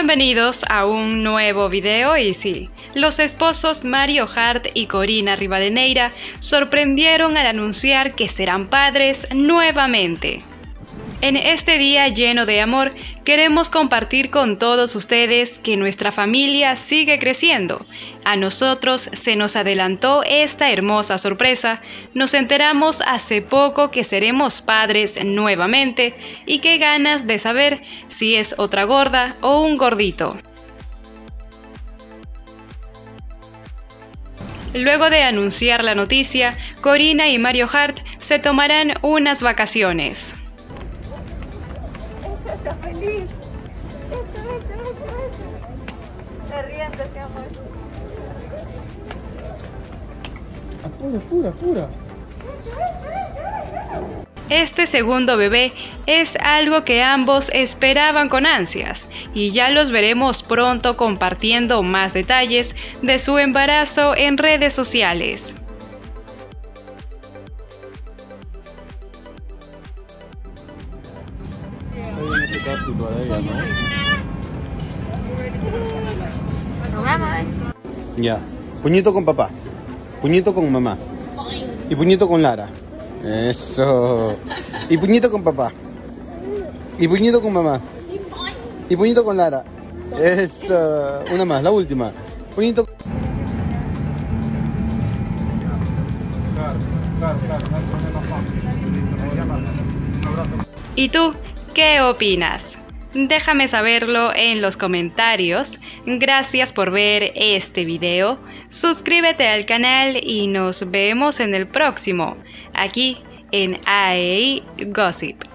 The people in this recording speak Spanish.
Bienvenidos a un nuevo video y sí, los esposos Mario Hart y Corina Rivadeneira sorprendieron al anunciar que serán padres nuevamente. En este día lleno de amor, queremos compartir con todos ustedes que nuestra familia sigue creciendo. A nosotros se nos adelantó esta hermosa sorpresa. Nos enteramos hace poco que seremos padres nuevamente y qué ganas de saber si es otra gorda o un gordito. Luego de anunciar la noticia, Corina y Mario Hart se tomarán unas vacaciones está feliz. Esto, esto, esto, esto. Se riendo ese amor. Apura, apura, apura. Este segundo bebé es algo que ambos esperaban con ansias y ya los veremos pronto compartiendo más detalles de su embarazo en redes sociales. Nos vamos. Ya. Puñito con papá. Puñito con mamá. Y puñito con Lara. Eso. Y puñito con papá. Y puñito con mamá. Y puñito con Lara. Eso. Una más, la última. Puñito. ¿Y tú qué opinas? Déjame saberlo en los comentarios. Gracias por ver este video. Suscríbete al canal y nos vemos en el próximo, aquí en AEI Gossip.